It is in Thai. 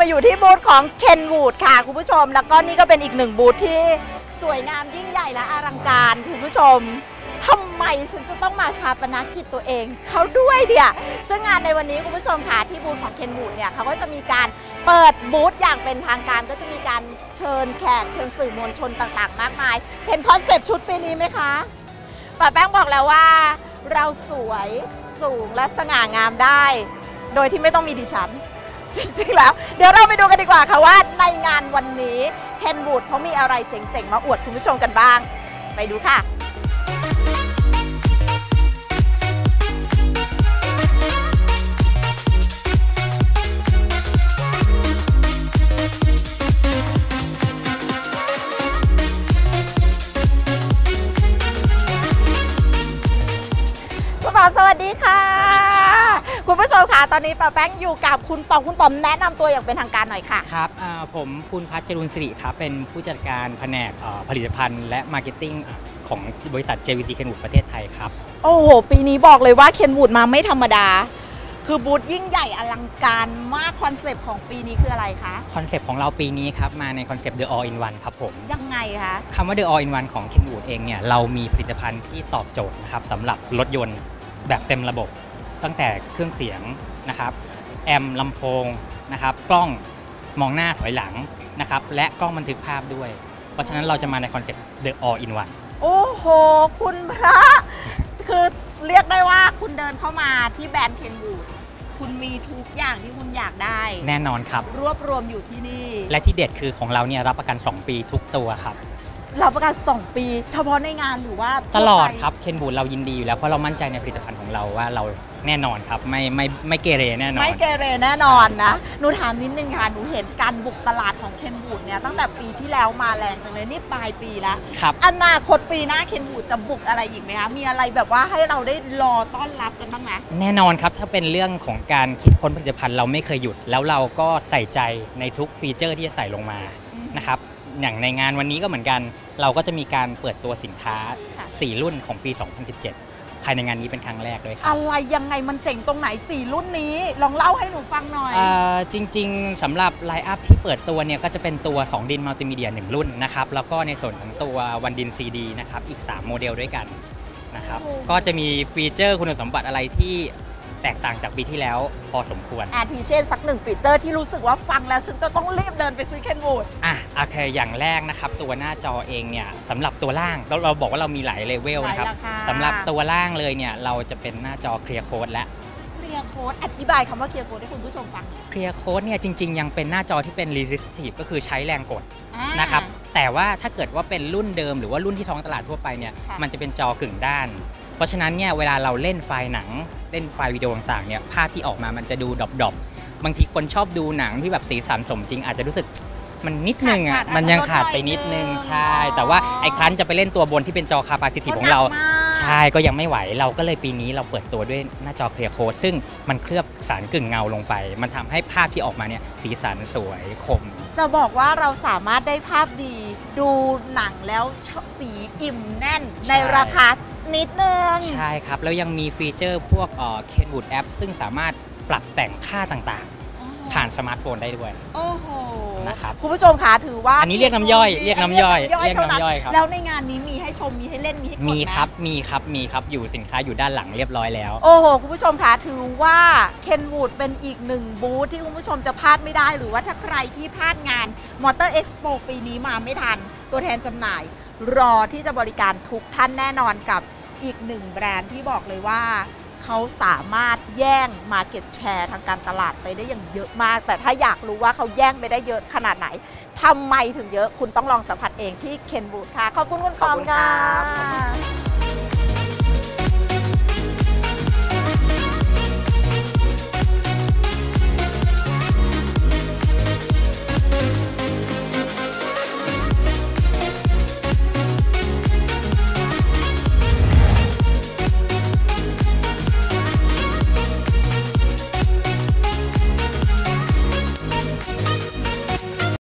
มาอยู่ที่บูธของเคนวูดค่ะคุณผู้ชม แล้วก็นี่ก็เป็นอีกหนึ่งบูธที่สวยงามยิ่งใหญ่และอลังการคุณผู้ชมทำไมฉันจะต้องมาชาปนกิจตัวเองเขาด้วยเนี่ยซึ่งงานในวันนี้คุณผู้ชมค่ะที่บูธของเคนวูดเนี่ยเขาก็จะมีการเปิดบูธอย่างเป็นทางการก็จะมีการเชิญแขกเชิญสื่อมวลชนต่างๆ มากมาย เห็นคอนเซปต์ชุดปีนี้ไหมคะป้าแป้งบอกแล้วว่า เราสวยสูงและสง่างามได้ โดยที่ไม่ต้องมีดิฉัน จริงๆแล้ว เดี๋ยวเราไปดูกันดีกว่าค่ะว่าในงานวันนี้เคนวูดเขามีอะไรเจ๋งๆ มาอวดคุณผู้ชมกันบ้าง ไปดูค่ะ ตอนนี้ป้าแป้งอยู่กับคุณปอมคุณปอมแนะนำตัวอย่างเป็นทางการหน่อยค่ะ ครับอ่าผมภูนพัฒน์จรุนสิริครับ เป็นผู้จัดการแผนกเอ่อผลิตภัณฑ์และ marketing ของบริษัท JVC เคน o ูดประเทศไทยครับ โอ้โห ปีนี้บอกเลยว่า Kenwood มาไม่ธรรมดา คือบูธยิ่งใหญ่อลังการมากคอนเซปต์ของปีนี้คืออะไรคะ คอนเซปต์ของเราปีนี้ครับ มาในคอนเซปต์ The All in One ครับผม ยังไงคะคำว่า The All in One ของ Kenwood เองเนี่ยเรามีผลิตภัณฑ์ที่ตอบโจทย์นะครับสำหรับรถยนต์แบบเต็มระบบ ตั้งแต่เครื่องเสียงนะครับแอมลำโพงนะครับกล้องมองหน้าถอยหลังนะครับและกล้องบันทึกภาพด้วย เพราะฉะนั้นเราจะมาในคอนเซปต์ The All in One โอ้โห คุณพระ คือเรียกได้ว่าคุณเดินเข้ามาที่แบรนด์เคนวูดคุณมีทุกอย่างที่คุณอยากได้ แน่นอนครับ รวบรวมอยู่ที่นี่ และที่เด็ดคือของเราเนี่ยรับประกัน 2 ปีทุกตัวครับ รับประกัน2ปี เฉพาะในงานหรือว่าตลอดทั่วไปครับเคนบูดเรายินดีอยู่แล้วเพราะเรามั่นใจในผลิตภัณฑ์ของเราว่าเราแน่นอนครับ ไม่ไม่ไม่เกเรแน่นอน ไม่เกเรแน่นอนนะ หนูถามนิดนึงค่ะ หนูเห็นการบุกตลาดของเคนวูดเนี่ยตั้งแต่ปีที่แล้วมาแรงจังเลยนี่ปลายปีแล้วครับอนาคตปีหน้าเคนวูดจะบุกอะไรอีกไหมคะมีอะไรแบบว่าให้เราได้รอต้อนรับกันบ้างไหมแน่นอนครับถ้าเป็นเรื่องของการคิดค้นผลิตภัณฑ์เราไม่เคยหยุด แล้วเราก็ใส่ใจในทุกฟีเจอร์ที่จะใส่ลงมานะครับ อย่างในงานวันนี้ก็เหมือนกัน เราก็จะมีการเปิดตัวสินค้า ค่ะ 4 รุ่นของปี 2017 ภายในงานนี้เป็นครั้งแรกด้วยครับ อะไรยังไงมันเจ๋งตรงไหนสี่รุ่นนี้ ลองเล่าให้หนูฟังหน่อยเอ่อจริงๆสำหรับ line up ที่เปิดตัวเนี่ยก็จะเป็นตัว 2 DIN มัลติมีเดีย1รุ่นนะครับ แล้วก็ในส่วนของตัว one DIN CD นะครับ อีก 3 โมเดลด้วยกันนะครับ โอ้โห ก็จะมีฟีเจอร์คุณสมบัติอะไรที่ แตกต่างจากปีที่แล้วพอสมควร อาทิเช่นสักหนึ่งฟีเจอร์ที่รู้สึกว่าฟังแล้วฉันจะต้องรีบเดินไปซื้อเคนวูดอะโอเคอย่างแรกนะครับ ตัวหน้าจอเองเนี่ยสำหรับตัวล่างเราเราบอกว่าเรามีหลายเลเวลนะครับหลายราคา สำหรับตัวล่างเลยเนี่ยเราจะเป็นหน้าจอ Clear Coat และเคลียร์โค้ดอธิบายคำว่า Clear Coat ให้คุณผู้ชมฟังหน่อย Clear Coat เนี่ยจริง ๆ ยังเป็นหน้าจอที่เป็น resistive ก็คือใช้แรงกด อ่า นะครับแต่ว่าถ้าเกิดว่าเป็นรุ่นเดิมหรือว่ารุ่นที่ท้องตลาดทั่วไปเนี่ยค่ะ มันจะเป็นจอกึ่งด้าน เพราะฉะนั้นเนี่ยเวลาเราเล่นไฟล์หนัง เล่นไฟล์วิดีโอต่างๆเนี่ยภาพที่ออกมามันจะดูดรอปๆบางทีคนชอบดูหนังที่แบบสีสันสมจริง อาจจะรู้สึกมันนิดนึงขาอะดๆมันยังอาจจะขาดไปลดหน่อยนิดนึงนึง ใช่ อ๋อแต่ว่าไอ้ครั้นจะไปเล่นตัวบนที่เป็นจอคาปาซิทีของเราก็หนักมาก ใช่ ก็ยังไม่ไหว เราก็เลยปีนี้เราเปิดตัวด้วยหน้าจอเคลียร์โค้ดซึ่งมันเคลือบสารกึ่งเงาลงไป มันทำให้ภาพที่ออกมาเนี่ยสีสันสวยคม จะบอกว่าเราสามารถได้ภาพดี ดูหนังแล้วสีอิ่มแน่น ใช่ ในราคา นิดนึง ใช่ครับ แล้วยังมีฟีเจอร์พวกเอ่อ Kenwood App ซึ่งสามารถปรับแต่งค่าต่างๆ ผ่านสมาร์ทโฟนได้ด้วย โอ้โหนะครับคุณผู้ชมคะถือว่าอันนี้เรียกน้ำย่อยเรียกน้ำย่อยเรียกน้ำย่อยเรียกน้ำย่อยครับเท่านั้นแล้วในงานนี้มีให้ชมมีให้เล่นมีให้กดมีไหครับมีครับมีครับอยู่สินค้าอยู่ด้านหลังเรียบร้อยแล้ว โอ้โหคุณผู้ชมคะถือว่า Kenwood เป็นอีกหนึ่งบูธที่คุณผู้ชมจะพลาดไม่ได้ หรือว่าถ้าใครที่พลาดงานมอเตอร์เอ็กซ์โปปีนี้มาไม่ทัน ตัวแทนจำหน่าย รอที่จะบริการทุกท่านแน่นอนกับ อีกหนึ่งแบรนด์ที่บอกเลยว่า เขาสามารถแย่ง Market Share ทางการตลาดไปได้อย่างเยอะมาก แต่ถ้าอยากรู้ว่าเขาแย่งไปได้เยอะขนาดไหนทำไมถึงเยอะคุณต้องลองสัมผัสเองที่เคนบูธค่ะ ขอบคุณคุณคอมค่ะ